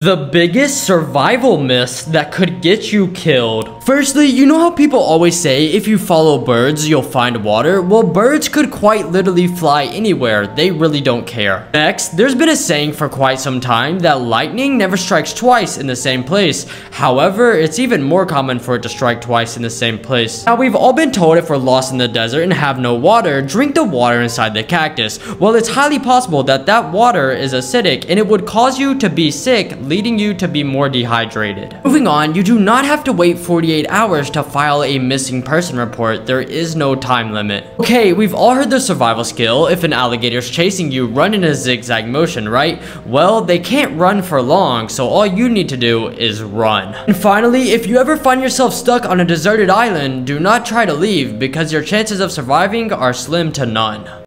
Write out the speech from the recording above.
The biggest survival myths that could get you killed. Firstly, you know how people always say if you follow birds, you'll find water? Well, birds could quite literally fly anywhere. They really don't care. Next, there's been a saying for quite some time that lightning never strikes twice in the same place. However, it's even more common for it to strike twice in the same place. Now, we've all been told if we're lost in the desert and have no water, drink the water inside the cactus. Well, it's highly possible that that water is acidic and it would cause you to be sick leading you to be more dehydrated. Moving on, you do not have to wait 48 hours to file a missing person report. There is no time limit. Okay, we've all heard the survival skill. If an alligator's chasing you, run in a zigzag motion, right? Well, they can't run for long, so all you need to do is run. And finally, if you ever find yourself stuck on a deserted island, do not try to leave because your chances of surviving are slim to none.